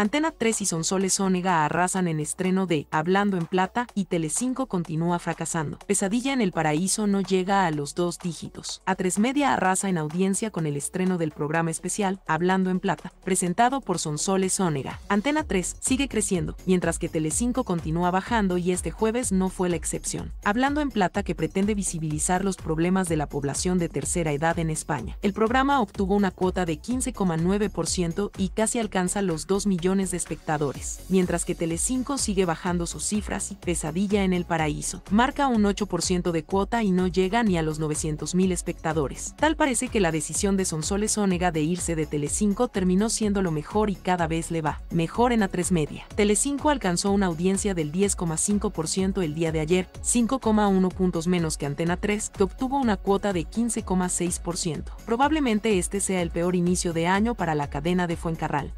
Antena 3 y Sonsoles Ónega arrasan en estreno de Hablando en Plata y Telecinco continúa fracasando. Pesadilla en el Paraíso no llega a los dos dígitos. A3 Media arrasa en audiencia con el estreno del programa especial Hablando en Plata, presentado por Sonsoles Ónega. Antena 3 sigue creciendo, mientras que Telecinco continúa bajando y este jueves no fue la excepción. Hablando en Plata que pretende visibilizar los problemas de la población de tercera edad en España. El programa obtuvo una cuota de 15,9% y casi alcanza los 2 millones de espectadores, mientras que Telecinco sigue bajando sus cifras y Pesadilla en el Paraíso. Marca un 8% de cuota y no llega ni a los 900.000 espectadores. Tal parece que la decisión de Sonsoles Ónega de irse de Telecinco terminó siendo lo mejor y cada vez le va mejor en A3 Media. Telecinco alcanzó una audiencia del 10,5% el día de ayer, 5,1 puntos menos que Antena 3, que obtuvo una cuota de 15,6%. Probablemente este sea el peor inicio de año para la cadena de Fuencarral.